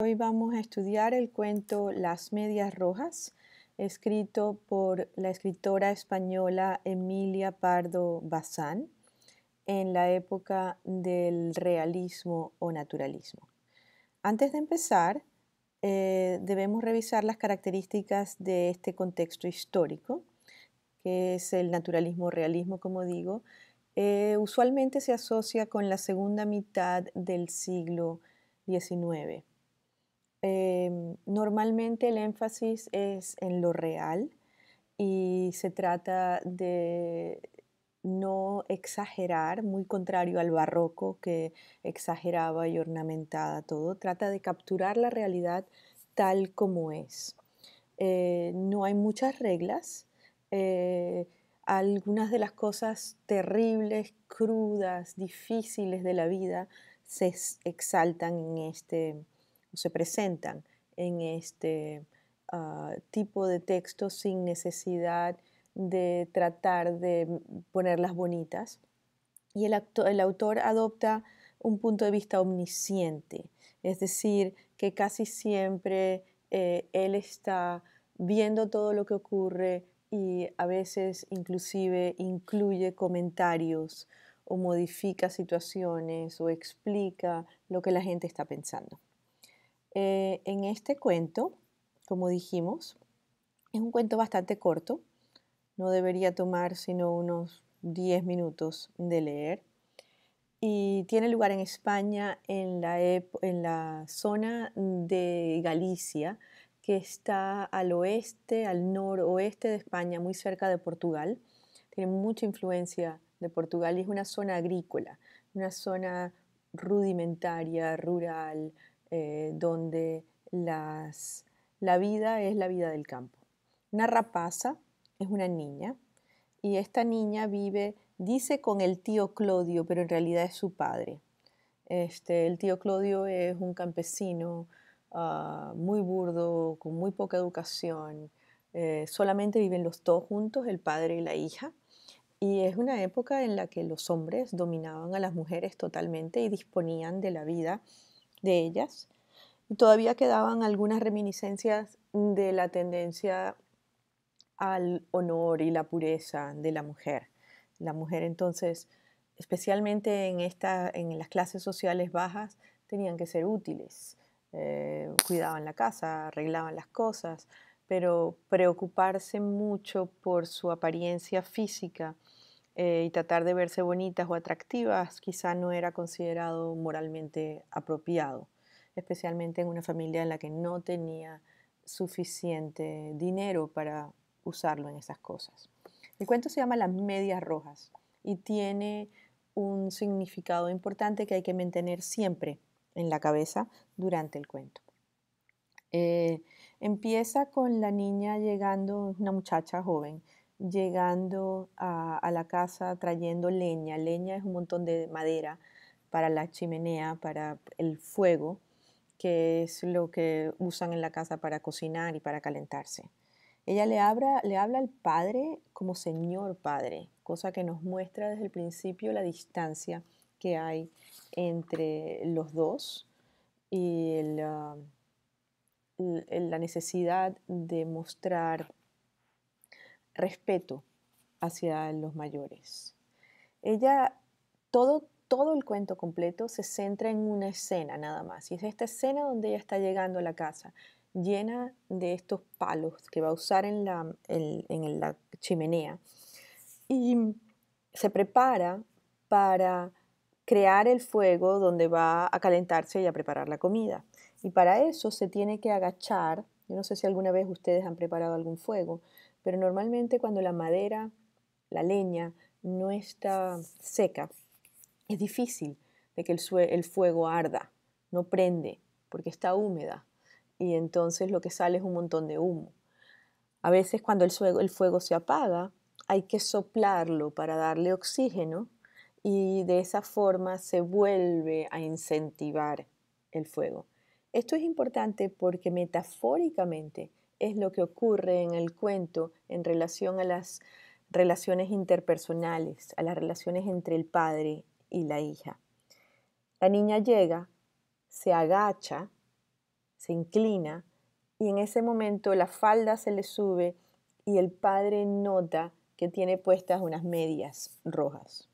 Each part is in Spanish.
Hoy vamos a estudiar el cuento Las Medias Rojas, escrito por la escritora española Emilia Pardo Bazán en la época del realismo o naturalismo. Antes de empezar, eh, debemos revisar las características de este contexto histórico, que es el naturalismo o realismo, como digo. Eh, usualmente se asocia con la segunda mitad del siglo XIX Em, normalmente el énfasis es en lo real y se trata de no exagerar, muy contrario al barroco que exageraba y ornamentaba todo, trata de capturar la realidad tal como es. Eh, no hay muchas reglas, eh, algunas de las cosas terribles, crudas, difíciles de la vida se exaltan en este se presentan en este ah, tipo de texto sin necesidad de tratar de ponerlas bonitas. Y el, el autor adopta un punto de vista omnisciente, es decir, que casi siempre eh, él está viendo todo lo que ocurre y a veces inclusive incluye comentarios o modifica situaciones o explica lo que la gente está pensando. Eh, en este cuento, como dijimos, es un cuento bastante corto, no debería tomar sino unos 10 minutos de leer y tiene lugar en España, en la, en la zona de Galicia, que está al oeste, al noroeste de España, muy cerca de Portugal. Tiene mucha influencia de Portugal y es una zona agrícola, una zona rudimentaria, rural, eh, donde las, la vida es la vida del campo. Una rapaza es una niña y esta niña vive, dice con el tío Clodio, pero en realidad es su padre. Este, el tío Clodio es un campesino ah, muy burdo, con muy poca educación. Eh, solamente viven los dos juntos, el padre y la hija. Y es una época en la que los hombres dominaban a las mujeres totalmente y disponían de la vida de ellas. Todavía quedaban algunas reminiscencias de la tendencia al honor y la pureza de la mujer. La mujer entonces, especialmente en, esta, en las clases sociales bajas, tenían que ser útiles. Eh, cuidaban la casa, arreglaban las cosas, pero preocuparse mucho por su apariencia física eh, y tratar de verse bonitas o atractivas quizá no era considerado moralmente apropiado, especialmente en una familia en la que no tenía suficiente dinero para usarlo en esas cosas. El cuento se llama Las medias rojas y tiene un significado importante que hay que mantener siempre en la cabeza durante el cuento. Eh, empieza con la niña llegando, una muchacha joven, llegando a, la casa trayendo leña. Leña es un montón de madera para la chimenea, para el fuego, que es lo que usan en la casa para cocinar y para calentarse. Ella le habla, le habla al padre como señor padre, cosa que nos muestra desde el principio la distancia que hay entre los dos y ah, la necesidad de mostrar respeto hacia los mayores. Ella, todo, todo el cuento completo se centra en una escena nada más. Y es esta escena donde ella está llegando a la casa, llena de estos palos que va a usar en la, en la chimenea. Y se prepara para crear el fuego donde va a calentarse y a preparar la comida. Y para eso se tiene que agachar. Yo no sé si alguna vez ustedes han preparado algún fuego, pero normalmente cuando la madera, la leña, no está seca, es difícil de que el, fuego arda, no prende, porque está húmeda y entonces lo que sale es un montón de humo. A veces cuando el fuego, el fuego se apaga, hay que soplarlo para darle oxígeno y de esa forma se vuelve a incentivar el fuego. Esto es importante porque metafóricamente es lo que ocurre en el cuento en relación a las relaciones interpersonales, a las relaciones entre el padre y la hija. La niña llega, se agacha se inclina y en ese momento la falda se le sube y el padre nota que tiene puestas unas medias rojas.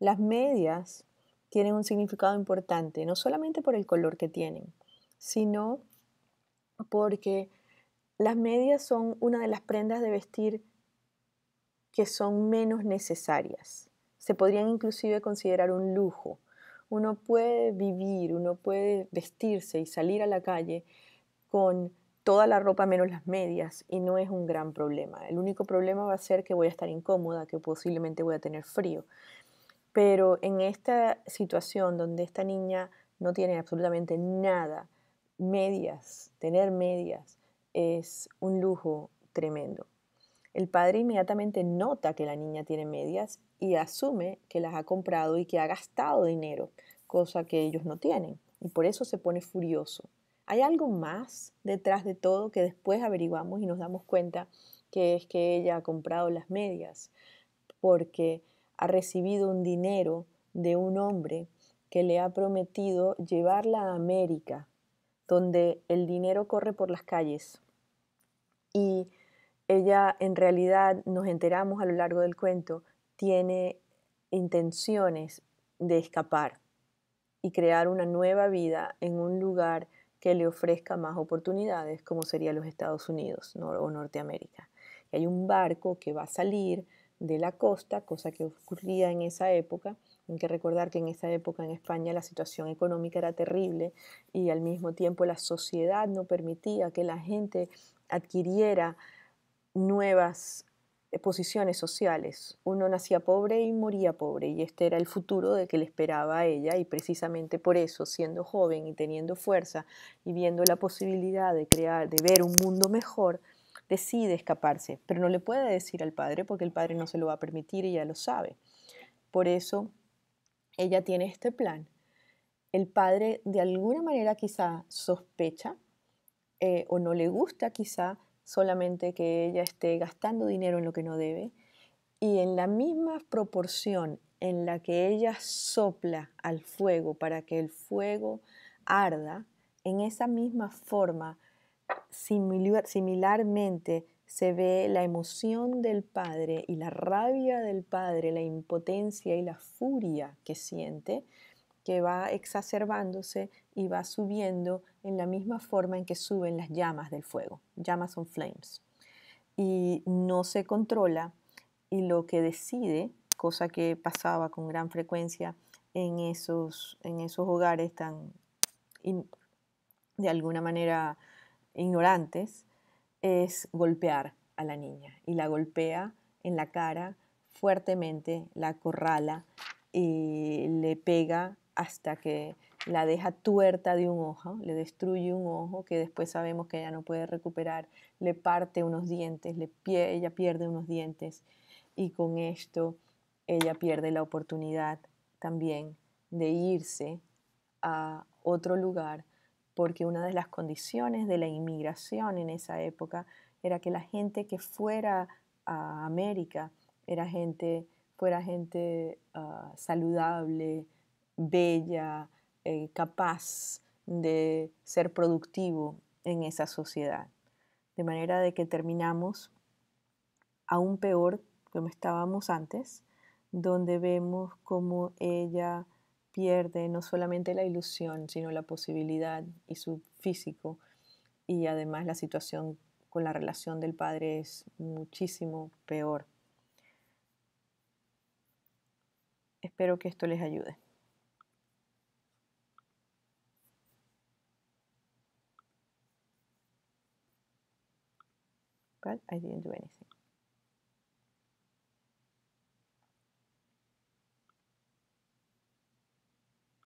Las medias tienen un significado importante, no solamente por el color que tienen, sino porque las medias son una de las prendas de vestir que son menos necesarias. Se podrían inclusive considerar un lujo. Uno puede vivir, uno puede vestirse y salir a la calle con toda la ropa menos las medias y no es un gran problema. El único problema va a ser que voy a estar incómoda, que posiblemente voy a tener frío. Pero en esta situación donde esta niña no tiene absolutamente nada, medias, tener medias es un lujo tremendo. El padre inmediatamente nota que la niña tiene medias y asume que las ha comprado y que ha gastado dinero, cosa que ellos no tienen. Y por eso se pone furioso. Hay algo más detrás de todo que después averiguamos y nos damos cuenta que es que ella ha comprado las medias porque ha recibido un dinero de un hombre que le ha prometido llevarla a América, donde el dinero corre por las calles. Y ella en realidad, nos enteramos a lo largo del cuento, tiene intenciones de escapar y crear una nueva vida en un lugar que le ofrezca más oportunidades, como sería los Estados Unidos o Norteamérica. Y hay un barco que va a salir de la costa, cosa que ocurría en esa época. Hay que recordar que en esa época en España la situación económica era terrible y al mismo tiempo la sociedad no permitía que la gente adquiriera nuevas eh, posiciones sociales. Uno nacía pobre y moría pobre y este era el futuro de que le esperaba a ella y precisamente por eso, siendo joven y teniendo fuerza y viendo la posibilidad de crear, de ver un mundo mejor, decide escaparse, pero no le puede decir al padre porque el padre no se lo va a permitir y ya lo sabe. Por eso ella tiene este plan. El padre de alguna manera quizá sospecha eh, o no le gusta quizá solamente que ella esté gastando dinero en lo que no debe. Y en la misma proporción en la que ella sopla al fuego para que el fuego arda, en esa misma forma similarmente se ve la emoción del padre y la rabia del padre, la impotencia y la furia que siente, que va exacerbándose y va subiendo en la misma forma en que suben las llamas del fuego. Llamas son flames. Y no se controla y lo que decide, cosa que pasaba con gran frecuencia en esos, en esos hogares tan, de alguna manera, ignorantes es golpear a la niña y la golpea en la cara fuertemente, la acorrala y le pega hasta que la deja tuerta de un ojo, le destruye un ojo que después sabemos que ella no puede recuperar, le parte unos dientes, le ella pierde unos dientes y con esto ella pierde la oportunidad también de irse a otro lugar porque una de las condiciones de la inmigración en esa época era que la gente que fuera a América era gente, fuera gente ah, saludable, bella, eh, capaz de ser productivo en esa sociedad. De manera de que terminamos aún peor como estábamos antes, donde vemos como ella pierde no solamente la ilusión, sino la posibilidad y su físico. Y además la situación con la relación del padre es muchísimo peor. Espero que esto les ayude. But I didn't do anything.